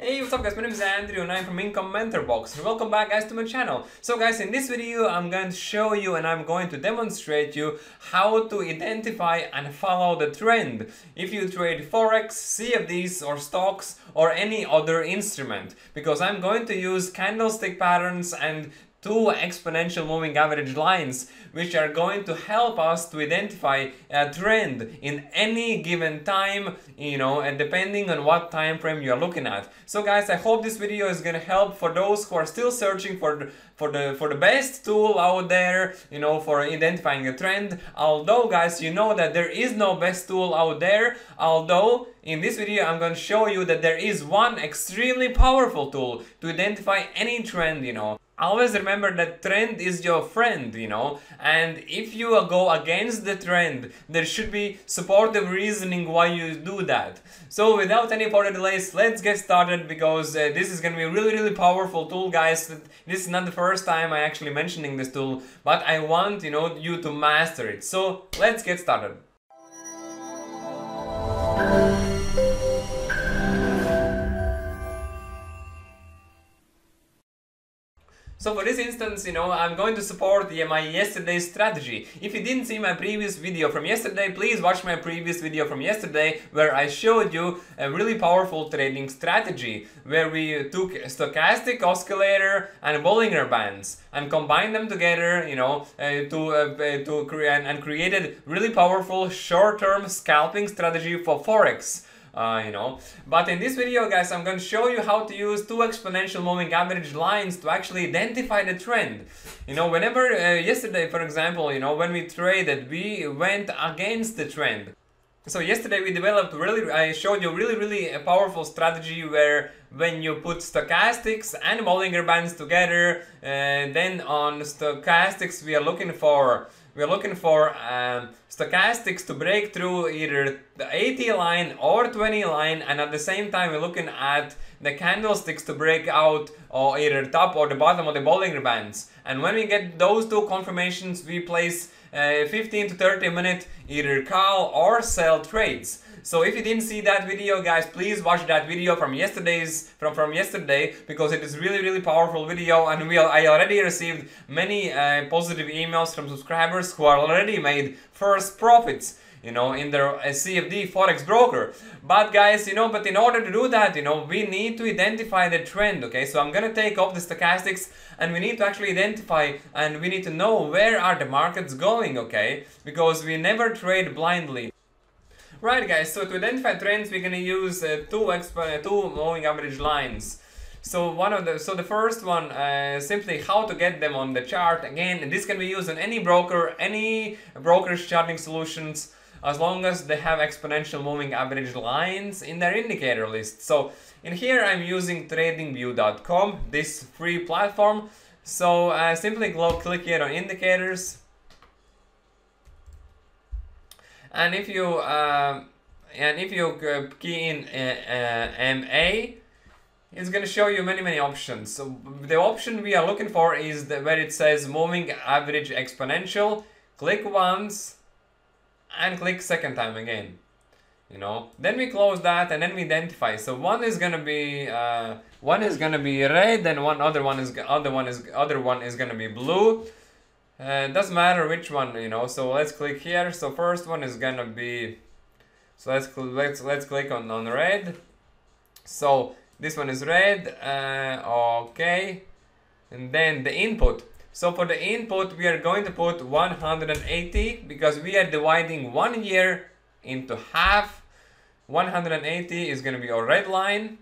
Hey, what's up guys, my name is Andrew and I'm from Income Mentor Box. Welcome back guys to my channel. So guys, in this video I'm going to show you and I'm going to demonstrate you how to identify and follow the trend. If you trade Forex, CFDs or stocks or any other instrument. Because I'm going to use candlestick patterns and two exponential moving average lines which are going to help us to identify a trend in any given time you know and depending on what time frame you're looking at. So guys i hope this video is going to help for those who are still searching for for the for the best tool out there you know for identifying a trend. Although guys you know that there is no best tool out there although in this video I'm going to show you that there is one extremely powerful tool to identify any trend you know always remember that trend is your friend, you know, and if you go against the trend, there should be supportive reasoning why you do that. So without any further delays, let's get started because uh, this is gonna be a really, really powerful tool, guys. This is not the first time I actually mentioning this tool, but I want, you know, you to master it. So let's get started. So for this instance, you know, I'm going to support the, my yesterday's strategy. If you didn't see my previous video from yesterday, please watch my previous video from yesterday where I showed you a really powerful trading strategy where we took stochastic oscillator and Bollinger Bands and combined them together, you know, uh, to uh, to create and created really powerful short-term scalping strategy for forex uh, you know. But in this video, guys, I'm going to show you how to use two exponential moving average lines to actually identify the trend. You know, whenever, uh, yesterday, for example, you know, when we traded, we went against the trend. So yesterday we developed really, I showed you really, really a powerful strategy where when you put stochastics and Bollinger Bands together, uh, then on stochastics we are looking for we're looking for um, stochastics to break through either the 80 line or 20 line and at the same time we're looking at the candlesticks to break out or either top or the bottom of the Bollinger Bands. And when we get those two confirmations we place uh, 15 to 30 minute either call or sell trades so if you didn't see that video, guys, please watch that video from yesterday's from from yesterday because it is really really powerful video, and we I already received many uh, positive emails from subscribers who are already made first profits you know, in their uh, CFD Forex broker. But guys, you know, but in order to do that, you know, we need to identify the trend, okay? So I'm gonna take off the stochastics and we need to actually identify and we need to know where are the markets going, okay? Because we never trade blindly. Right guys, so to identify trends we're gonna use uh, two, exp two moving average lines. So one of the so the first one uh, simply how to get them on the chart again this can be used on any broker any broker's charting solutions as long as they have exponential moving average lines in their indicator list. So in here I'm using tradingview.com this free platform. So uh, simply go click here on indicators and if you uh, and if you key in uh, uh MA it's gonna show you many many options. So the option we are looking for is the, where it says moving average exponential click once and click second time again you know? Then we close that and then we identify. So one is gonna be uh, one is gonna be red and one other one is other one is other one is gonna be blue it doesn't matter which one, you know. So let's click here. So first one is gonna be. So let's let's let's click on on red. So this one is red. Uh, okay, and then the input. So for the input, we are going to put 180 because we are dividing one year into half. 180 is to be our red line.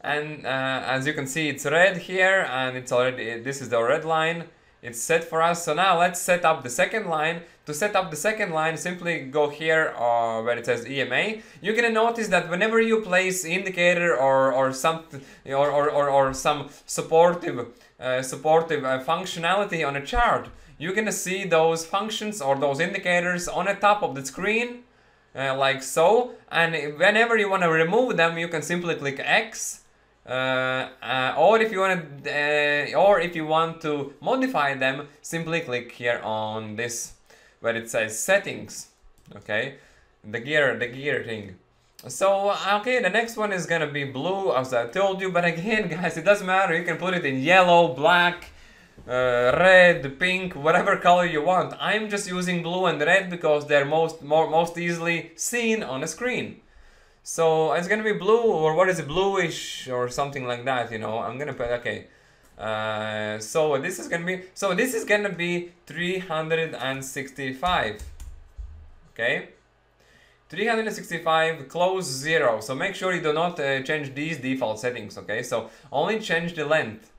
And uh, as you can see, it's red here and it's already, this is the red line it's set for us. So now let's set up the second line. To set up the second line, simply go here uh, where it says EMA. You're gonna notice that whenever you place indicator or or some or or, or, or some supportive uh, supportive uh, functionality on a chart, you're gonna see those functions or those indicators on the top of the screen. Uh, like so and whenever you want to remove them you can simply click X or if you want to, uh, or if you want to modify them, simply click here on this where it says settings. Okay, the gear, the gear thing. So, okay, the next one is gonna be blue, as I told you, but again, guys, it doesn't matter, you can put it in yellow, black, uh, red, pink, whatever color you want. I'm just using blue and red because they're most, more, most easily seen on the screen. So, it's gonna be blue, or what is it, bluish, or something like that, you know, I'm gonna put, okay. Uh, so this is gonna be, so this is gonna be 365, okay? 365 close 0 so make sure you do not uh, change these default settings okay? So only change the length.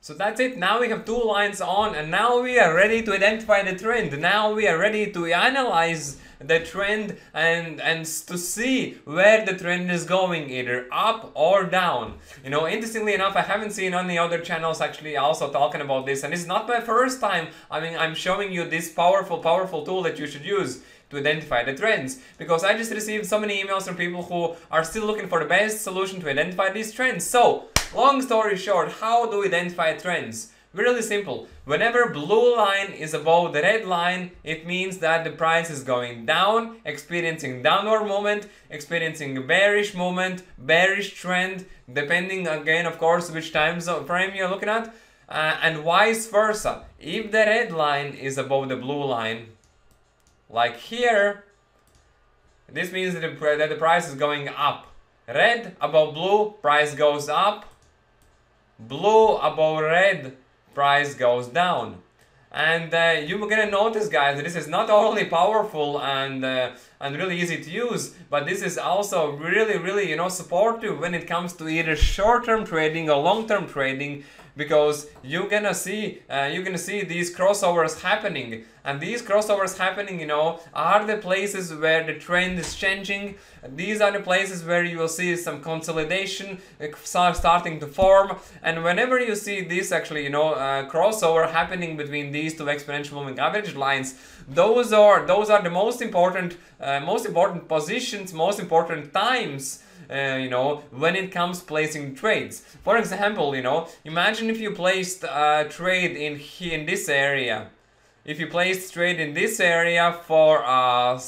So that's it. Now we have two lines on and now we are ready to identify the trend. Now we are ready to analyze the trend and and to see where the trend is going either up or down you know interestingly enough i haven't seen any other channels actually also talking about this and it's not my first time i mean i'm showing you this powerful powerful tool that you should use to identify the trends because I just received so many emails from people who are still looking for the best solution to identify these trends. So, long story short, how do we identify trends? Really simple. Whenever blue line is above the red line, it means that the price is going down, experiencing downward movement, experiencing bearish movement, bearish trend, depending again, of course, which time frame you're looking at, uh, and vice versa. If the red line is above the blue line, like here, this means that the, that the price is going up. Red above blue, price goes up. Blue above red, price goes down. And uh, you're gonna notice, guys, that this is not only powerful and uh, and really easy to use, but this is also really, really, you know, supportive when it comes to either short-term trading or long-term trading because you're gonna see uh, you're gonna see these crossovers happening and these crossovers happening you know are the places where the trend is changing these are the places where you will see some consolidation uh, starting to form and whenever you see this actually you know uh, crossover happening between these two exponential moving average lines those are those are the most important uh, most important positions most important times uh, you know, when it comes placing trades. For example, you know, imagine if you placed a trade in in this area. If you placed trade in this area for a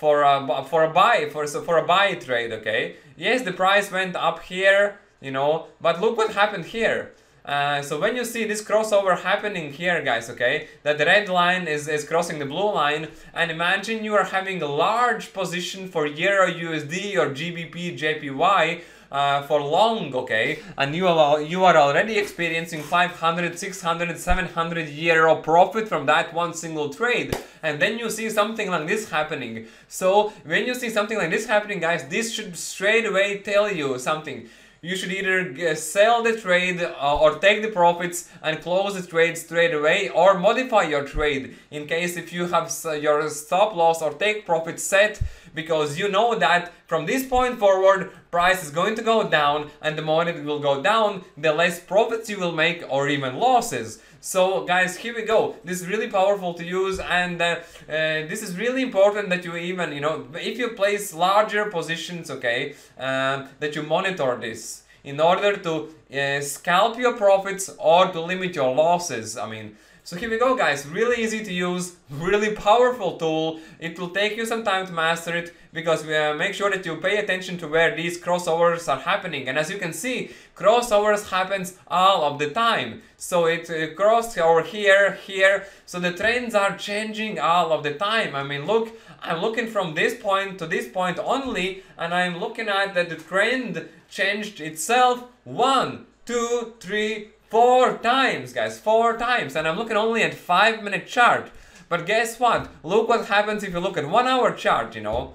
for a for a buy for so for a buy trade, okay? Yes, the price went up here, you know, but look what happened here. Uh, so when you see this crossover happening here guys okay that the red line is, is crossing the blue line and imagine you are having a large position for euro USD or GBP JPY uh, for long okay? And you are you are already experiencing 500 600 700 euro profit from that one single trade. And then you see something like this happening. So when you see something like this happening guys this should straight away tell you something. You should either sell the trade uh, or take the profits and close the trade straight away or modify your trade in case if you have your stop loss or take profit set because you know that from this point forward price is going to go down and the more it will go down the less profits you will make or even losses so guys, here we go. This is really powerful to use and uh, uh, this is really important that you even, you know, if you place larger positions, okay, uh, that you monitor this in order to uh, scalp your profits or to limit your losses. I mean, so here we go guys, really easy to use, really powerful tool. It will take you some time to master it because we uh, make sure that you pay attention to where these crossovers are happening. And as you can see, crossovers happens all of the time. So it uh, crossed over here, here. So the trends are changing all of the time. I mean, look, I'm looking from this point to this point only, and I'm looking at that the trend changed itself one, two, three, Four times, guys, four times. And I'm looking only at five minute chart. But guess what? Look what happens if you look at one hour chart, you know.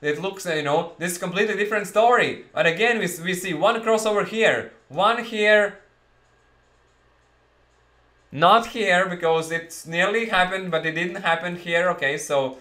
It looks, you know, this is completely different story. But again, we, we see one crossover here, one here, not here because it's nearly happened, but it didn't happen here. Okay, so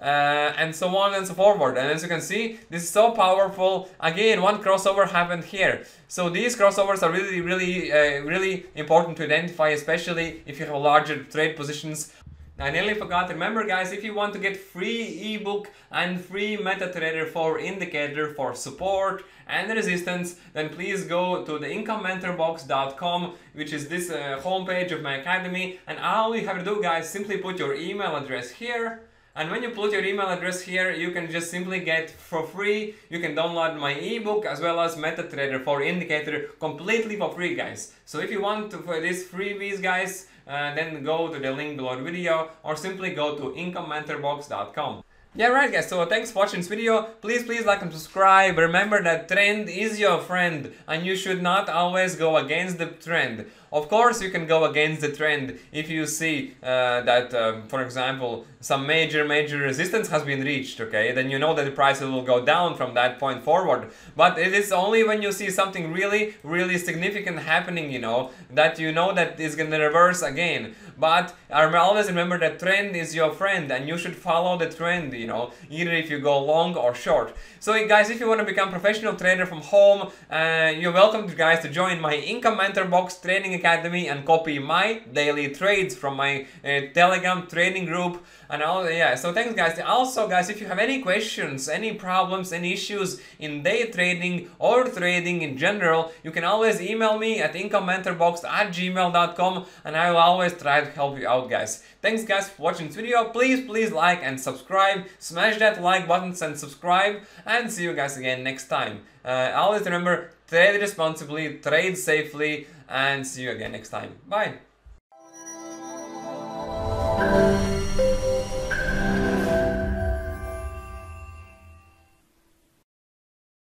uh, and so on and so forward. And as you can see, this is so powerful. Again, one crossover happened here. So these crossovers are really, really, uh, really important to identify, especially if you have larger trade positions. I nearly forgot, remember guys, if you want to get free ebook and free MetaTrader 4 indicator for support and resistance, then please go to the incomementorbox.com, which is this uh, homepage of my academy. And all you have to do guys, simply put your email address here And when you put your email address here, you can just simply get for free. You can download my ebook as well as MetaTrader 4 indicator completely for free, guys. So if you want to, for this freebies, guys, uh, then go to the link below the video or simply go to incomementorbox.com. Yeah, right guys, so thanks for watching this video. Please, please like and subscribe. Remember that trend is your friend and you should not always go against the trend. Of course, you can go against the trend if you see uh, that, um, for example, some major, major resistance has been reached, okay? Then you know that the price will go down from that point forward. But it is only when you see something really, really significant happening, you know, that you know that it's gonna reverse again. But always remember that trend is your friend and you should follow the trend, you know, either if you go long or short. So guys, if you want to become professional trader from home, uh, you're welcome guys to join my Income Mentor Box training Academy and copy my daily trades from my uh, Telegram trading group and all yeah. So thanks guys. Also guys if you have any questions any problems any issues in day trading or trading in general you can always email me at incomementorbox at gmail.com and I will always try to help you out guys thanks guys for watching this video. Please please like and subscribe. Smash that like button and subscribe. And see you guys again next time. Uh, always remember trade responsibly trade safely. And see you again next time. Bye!